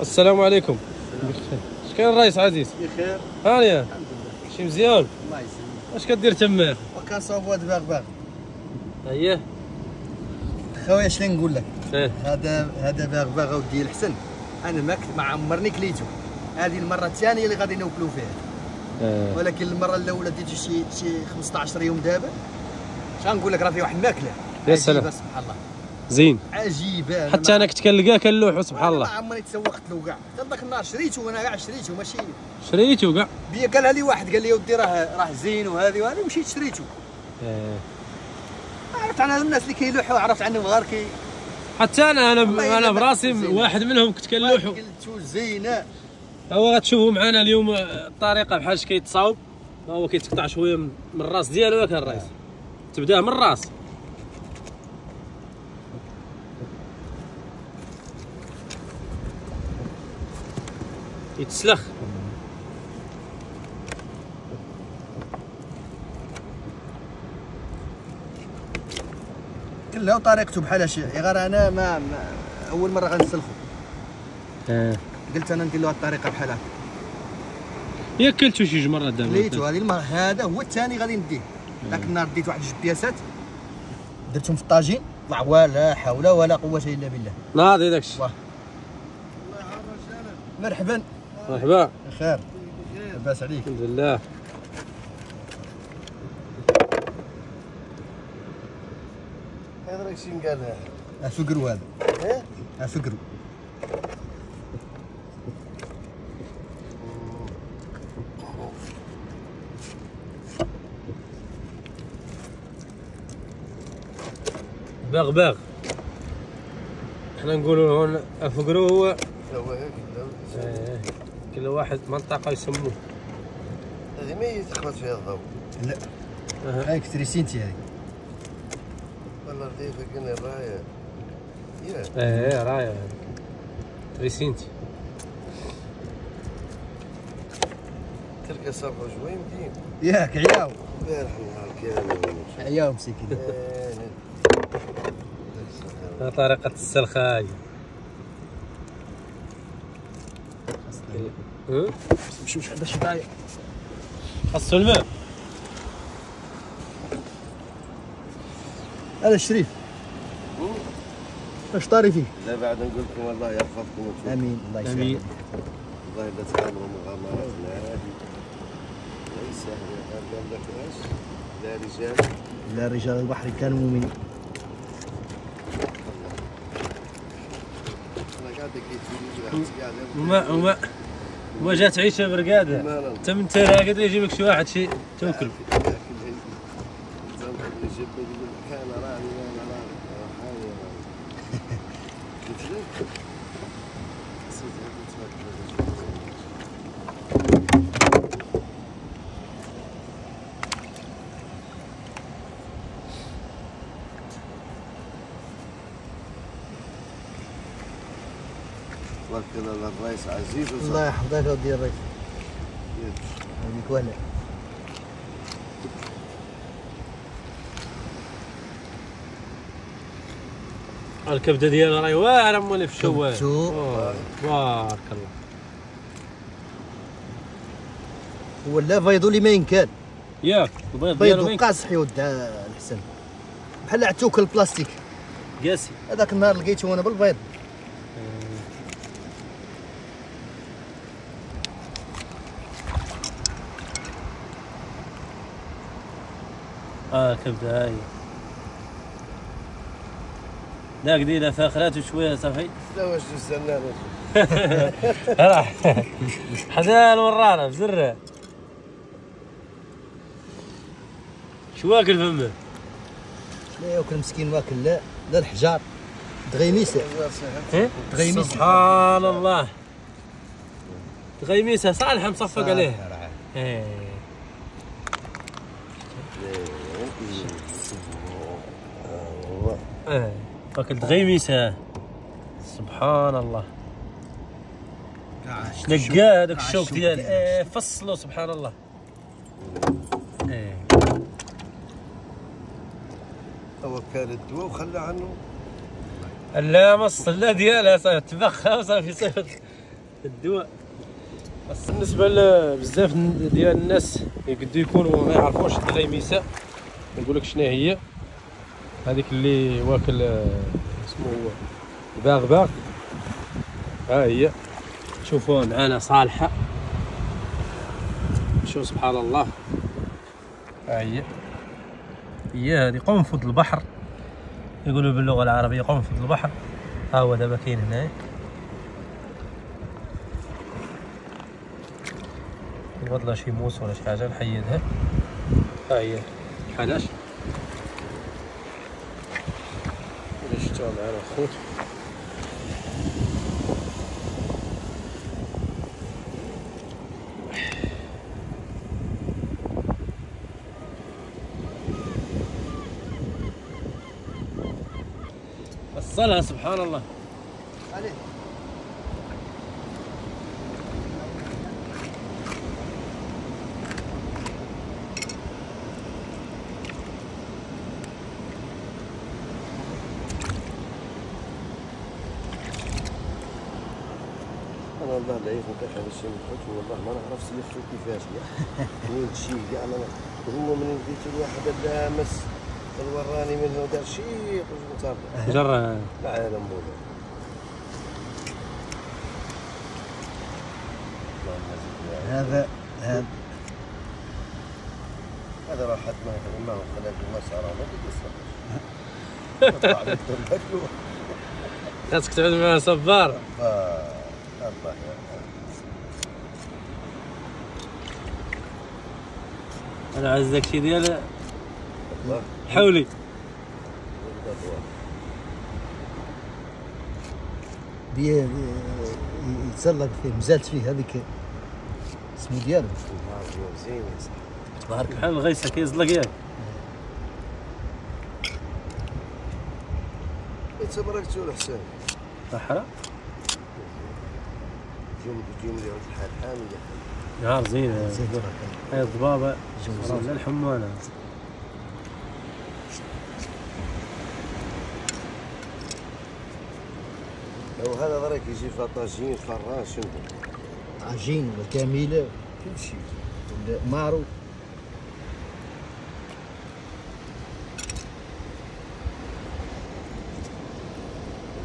السلام عليكم. اش كاين الرئيس عزيز. بخير. هانيه الحمد لله شي مزيان؟ الله يسلمك. اش كدير تما؟ وكنصاوب هاد باغ اييه خويا اش نقول لك؟ إيه هذا هذا باغ باغ ودي الحسن. أنا ما كنت ما عمرني كليتو هذه المرة الثانية اللي غادي نوكلو فيها. آه. ولكن المرة الأولى ديتو شي شي 15 يوم دابا. اش غنقول لك؟ راه في واحد الماكله يا سلام. سبحان الله. زين. عجيبه حتى أنا كنت كنلقاه كنلوحو سبحان ما الله عمرني تسوقت له كاع حتى ذاك النهار شريته وأنا كاع شريته ماشي. شريتو كاع بيا قالها لي واحد قال لي ودي راه راه زين وهذه وهذه ومشيت شريته. آه. عرفت أنا الناس اللي كيلوحوا عرفت عنهم غير كي حتى أنا أنا أنا براسي. واحد منهم كنت كنلوحو قلتو زينة. هو غتشوفوا معنا اليوم الطريقة بحال كيتصاوب. هو كيتقطع شوية من الراس ديالو ياك الرئيس تبداه من الراس. يتسلخ. كله وطريقته بحال هادشي. غير أنا ما, ما أول مرة غنسلخو. قلت أنا ندير له الطريقة بحال هكا. ياك كلتو شي جوج مرات دابا ليتو هذه المرة. هذا هو الثاني غادي نديه. ذاك النهار ديت واحد جوج بياسات. درتهم في الطاجين. طلع ولا حول ولا قوة إلا بالله. ناضي داكشي. الله. مرحبا. مرحبا. بخير. لاباس عليك. الحمد لله. هذا راك شي قال افقروا هذا. إيه؟ افقروا باغ باغ. حنا نقولوا هون أفقرو هو. هو هيك لو- آه، كل واحد منطقة يسموه. هذه ما يتخبط فيها الضوء؟ لا. هاي كتريسينتي هذه والله رديفة قلنا الراية يا. إيه راية. ريسينتي تلقى صبغ شوي مدين ياك عياو بارح النهار كامل. عياو مسكين. إيه. هذه طريقة أه؟ خاصو الماء هذا الشريف اش طاري فيه لا بعد نقول لكم الله يحفظكم. امين الله امين يسلمك والله لا تعاملوا مغامراتنا هذه ليس إيش لا رجال لا رجال البحر كانوا مؤمنين أنا قاعد لقيت فيديو قاعد وما وما وما جات عيشة برقادة. انت من ترى قد يجيب لك شي واحد شي توكل كان راني وأنا راني حالي راني قلت لك نسيت هذه تفكر توكل على الرئيس عزيز الله وصح يحفظك ودي الرئيس. هذيك وهلا الكبده ديالها راهي واعرة مولي في الشوال بارك الله. هو لا بيض لي ما ينكال ياك البيض بيض ديالو وين قاصح يود الحسن. بحال عتوك البلاستيك. قاسي. هذاك النهار لقيته وأنا بالبيض. آه كبده هاي لا قدينا فاخرات وشويه صافي لا واش استنى راح حدا الورانا بزره شو واكل فمه؟ لا ياكل مسكين واكل لا. لا الحجار. دغيميسه إيه؟ تغيميسه سبحان الله. تغيميسه صالحه مصفق عليه. إيه. إيه واكل تغيميسه سبحان الله نقاه هذاك الشوك ديال إيه فصلوا سبحان الله إيه. هو كان الدواء وخلى عنه. لا مص لا ديالها صافي تبخها وصافي صافي. الدواء. بس بالنسبة لبزاف ديال الناس يقدروا يكونوا ما يعرفوش الدريميسه نقول لك شنو هي. هذيك اللي واكل اسمه هو الباغباغ ها هي. شوفوا معانا صالحة. شوف سبحان الله. ها هي. هي هذه قنفذ البحر. يقولوا باللغة العربية قنفذ البحر. ها هو دابا كاين هنا. نبغى شي موس ولا شي حاجة نحيدها. ها هي. 11 شفتوها معنا الخوت وصلها سبحان الله. عليه والله ضعيف نكح هذا الشيء والله ما نعرف سلفته كيفاش. كاع وين كاع ما نعرف. هو من بديت الواحد لامس وراني منه دار شي متابع جرى. مولا زد يا رب. هذا هذا هذا راح حد ما ما هو ما بدي يصير طلع من الدرب. خاصك تعود مع صبار. آه، الله. أنا عايز داك الشيء ديال حولي. بيه يتسلق فيه مزالت فيه هذيك اسمه ديالو. زين يا صاحبي تبارك بحال الغيسه كيزلق ياك تبارك تقول حسين؟ صحرا الحال نهار زين. هاي الضبابه جو لا الحمانه لو هذا ضرك يجي في طاجين فراش شنو؟ عجين ولا كامله كل شيء. ولا مارو.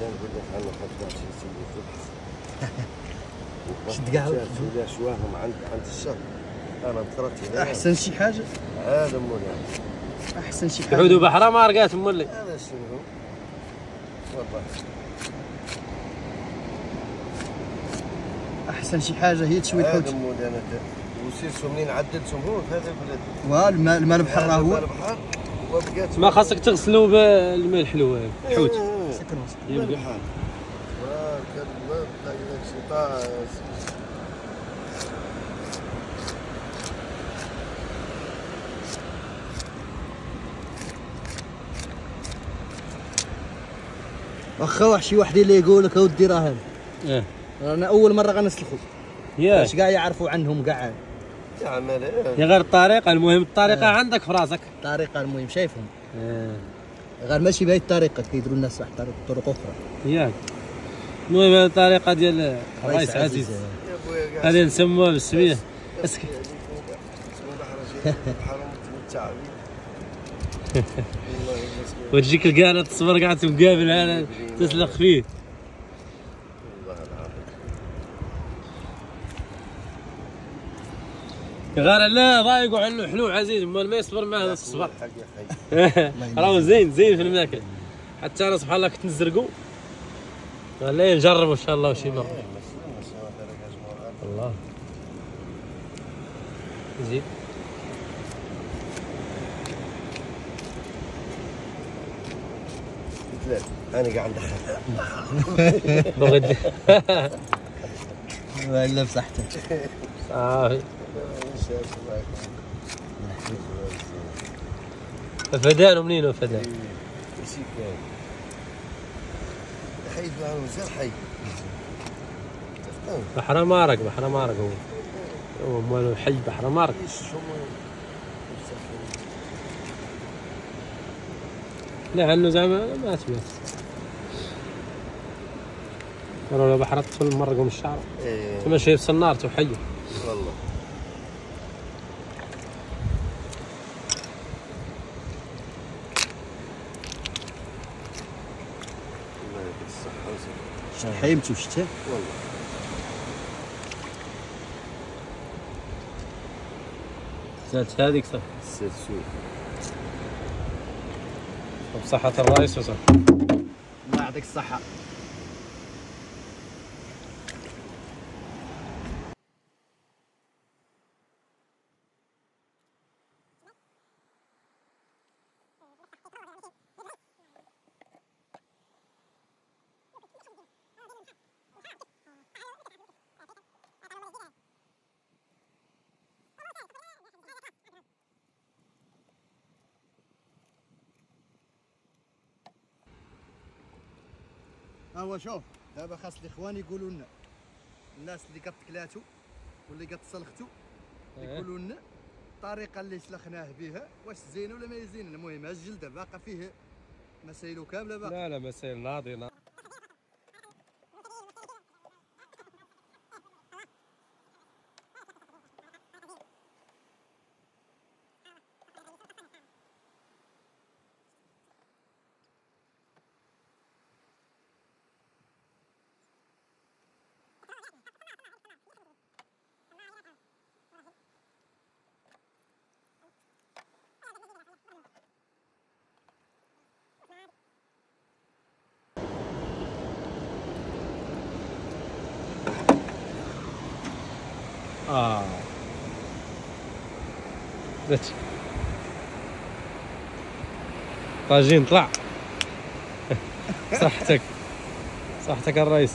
بدنا نقول لك أنا شد كاع ولا شواهم عند عند الشهر أنا أحسن شي حاجة؟ هذا مولاي أحسن شي حاجة. يعودوا بحرا ما رقات مولي هذا شنو؟ والله. أحسن شي حاجة هي تشوي هذا الحوت مولاي أنا وسيرتهم منين عدلتهم هو في هذا البلد. والماء الماء البحر راه هو البحر ما خاصك تغسلوا بالماء الحلو الحوت. سكر وسط. يبقى وكذب تلاقي واخا واحد شي واحد اللي يقول لك أودي راه هذا آه أنا أول مرة غنسلخو. ياك باش كاع يعرفوا عنهم كاع يا عمال يا غير الطريقة المهم الطريقة عندك في راسك. الطريقة المهم شايفهم. آه غير ماشي بهذه الطريقة كيديروا الناس واحد طريق طرق أخرى. ياك المهم هذه الطريقة ديال الرئيس عزيز. هذه نسموها بالسمية. أسكت. وتجيك القانه تصبر قاعد مقابل هذا تسلق فيه. غير لا ضايق وعنه حلو عزيز امال ما يصبر معاه الصبر خي راهو زين زين في الماكل حتى أنا سبحان الله كنت نزرقو. لي نجرب إن شاء الله وشي مرة. الله. لك أنا قاعد ندخل بغد. إلا بصحتك. صافي فدان ومنين فدان حيد معاه حي. بحر مارق بحر مارق هو. هو مالو حي بحر مارق لا عنه زعما ما سمعت. راه بحر تدخل مرقهم الشعر. إيه. تما شايف النار تحيي والله الله يعطيك الصحة حيمتو شتي والله. زادت هذيك صح السلسول بصحة الرئيس وصح الله يعطيك الصحة. ها هو شوف دابا خاص الاخوان يقولوا لنا. الناس اللي قد تكلاتو واللي قد تسلختو يقولوا لنا الطريقة اللي سلخناه بها واش زين ولا ما زين؟ المهم الجلدة باقا فيه مسائل كاملة باقا. لا لا مسائل ناضي زت طاجين طلع. صحتك. صحتك الرئيس.